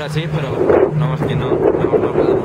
Ahora sí, pero no más que no, mejor no.